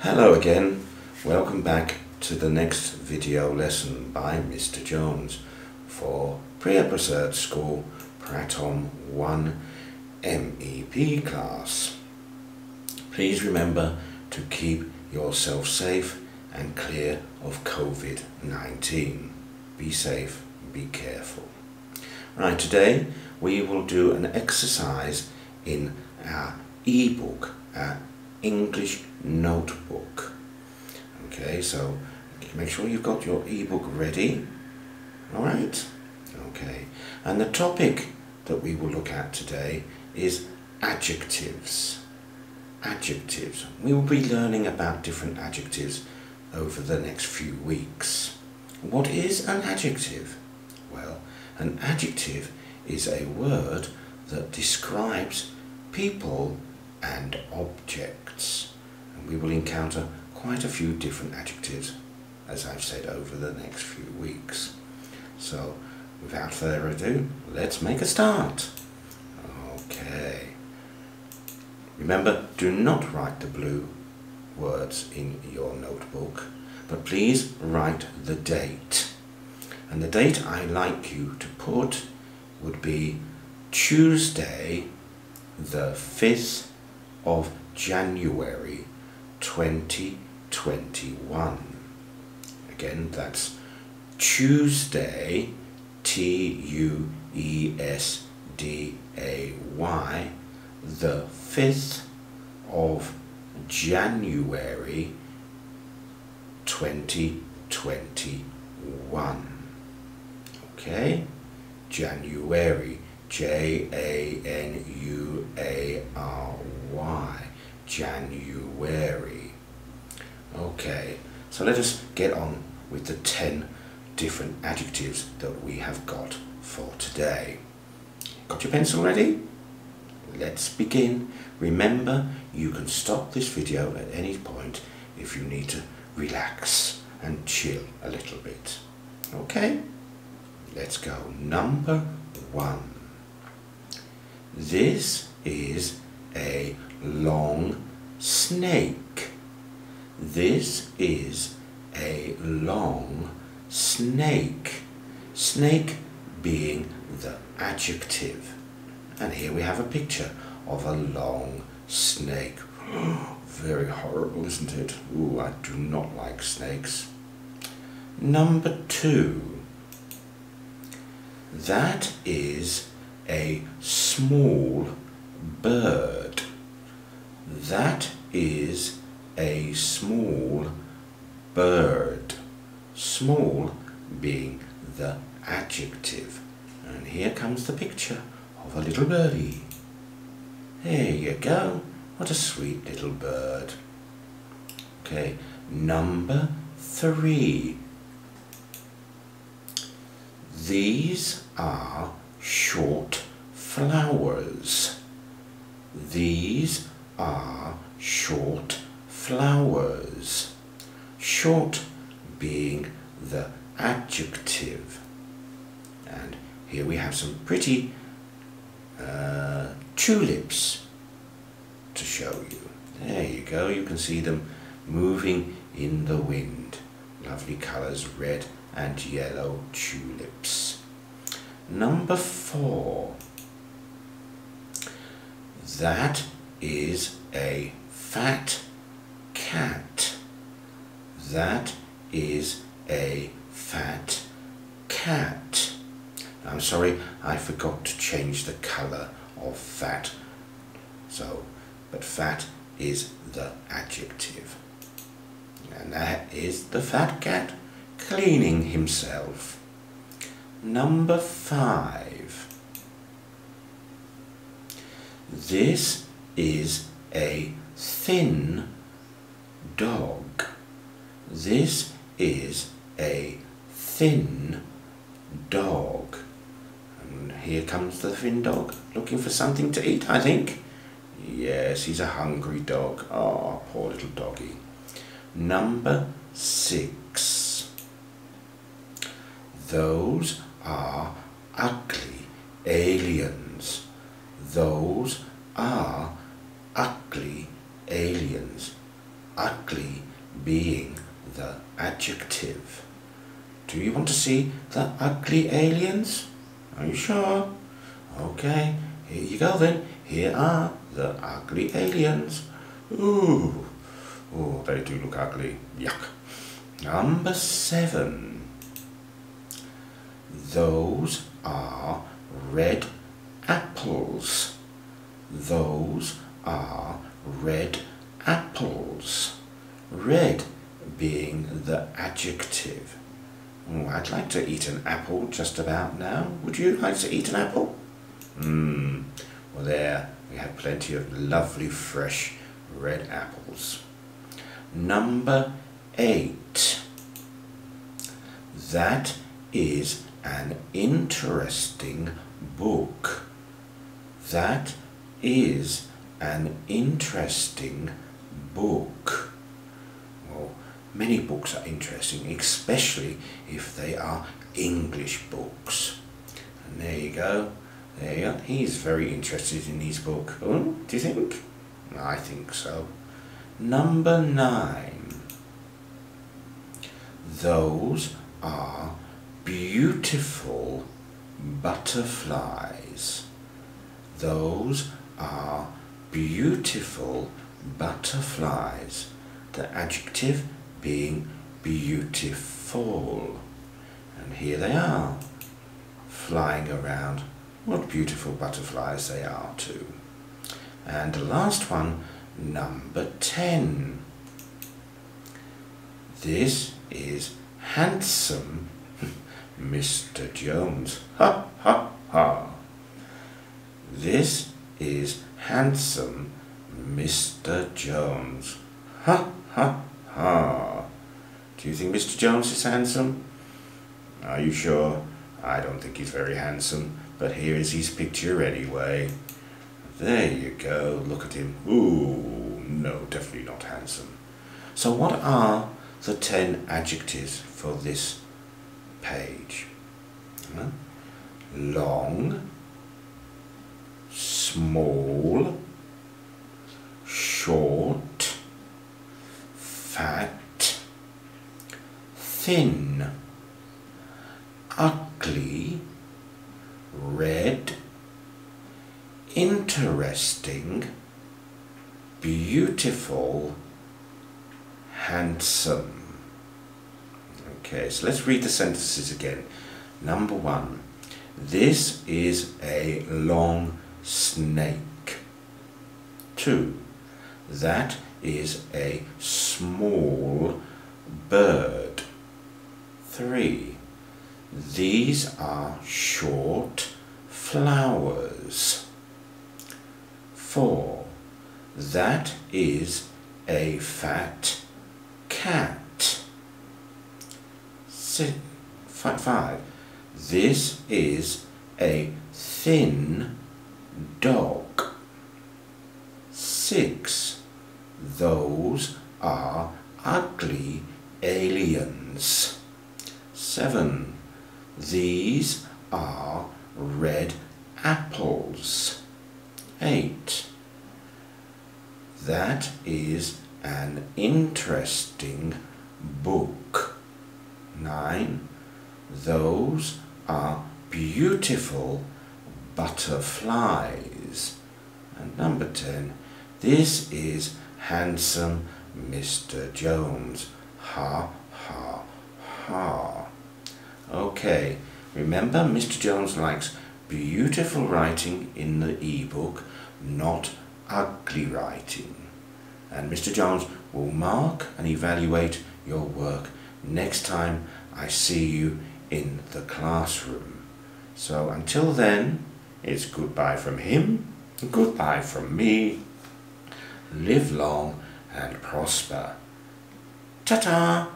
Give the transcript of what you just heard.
Hello again, welcome back to the next video lesson by Mr Jones for Priya School Pratham 1 MEP class. Please remember to keep yourself safe and clear of COVID-19. Be safe, be careful. Right, today we will do an exercise in our e-book, English notebook. Okay, so make sure you've got your ebook ready. Alright? Okay, and the topic that we will look at today is adjectives. Adjectives. We will be learning about different adjectives over the next few weeks. What is an adjective? Well, an adjective is a word that describes people and objects. And we will encounter quite a few different adjectives, as I've said, over the next few weeks. So, without further ado, let's make a start. Okay. Remember, do not write the blue words in your notebook, but please write the date. And the date I like you to put would be Tuesday the 5th of January 2021. Again, that's Tuesday, T-U-E-S-D-A-Y, the 5th of January 2021. Okay? January January. J-A-N-U-A-R-Y. January. Okay, so let us get on with the 10 different adjectives that we have got for today. Got your pencil ready? Let's begin. Remember, you can stop this video at any point if you need to relax and chill a little bit. Okay? Let's go. Number one. This is a long snake. This is a long snake. Snake being the adjective. And here we have a picture of a long snake. Very horrible, isn't it? Ooh, I do not like snakes. Number two. That is a small bird. That is a small bird. Small being the adjective. And here comes the picture of a little birdie. There you go. What a sweet little bird. Okay, number three. These are short flowers. These are short flowers. Short being the adjective. And here we have some pretty uh, tulips to show you. There you go, you can see them moving in the wind. Lovely colours, red and yellow tulips. Number four. That is a fat cat. That is a fat cat. I'm sorry, I forgot to change the colour of fat. So, but fat is the adjective. And that is the fat cat cleaning himself. Number five. This is a thin dog. This is a thin dog. And here comes the thin dog, looking for something to eat, I think. Yes, he's a hungry dog. Oh, poor little doggy. Number six. Those are ugly aliens. Those are ugly aliens. Ugly being the adjective. Do you want to see the ugly aliens? Are you sure? Okay, here you go then. Here are the ugly aliens. Ooh, oh, they do look ugly. Yuck. Number seven. Those are red apples. Those are red apples. Red being the adjective. Oh, I'd like to eat an apple just about now. Would you like to eat an apple? Mmm. Well, there we have plenty of lovely fresh red apples. Number eight. That is an interesting book. That is an interesting book. Well, many books are interesting, especially if they are English books. And there you go. There you go. He's very interested in his book. Oh, do you think? I think so. Number nine. Those are beautiful butterflies. Those are beautiful butterflies. The adjective being beautiful. And here they are, flying around. What beautiful butterflies they are too. And the last one, number 10. This is handsome Mr. Jones. Ha ha ha. This is handsome Mr. Jones. Ha ha ha. Do you think Mr. Jones is handsome? Are you sure? I don't think he's very handsome, but here is his picture anyway. There you go, look at him. Ooh, no, definitely not handsome. So what are the ten adjectives for this page? Long, small, short, fat, thin, ugly, red, interesting, beautiful, handsome. Okay, so let's read the sentences again. Number one, this is a long snake. Two, that is a small bird. Three, these are short flowers. Four, that is a fat cat. Six, five, this is a thin dog. Six, those are ugly aliens. Seven, these are red apples. Eight, that is an interesting book. Nine, those are beautiful butterflies. And number 10, this is handsome Mr. Jones. Ha, ha, ha. Okay, remember Mr. Jones likes beautiful writing in the e-book, not ugly writing. And Mr. Jones will mark and evaluate your work next time I see you in the classroom. So until then, it's goodbye from him, goodbye from me. Live long and prosper. Ta-ta!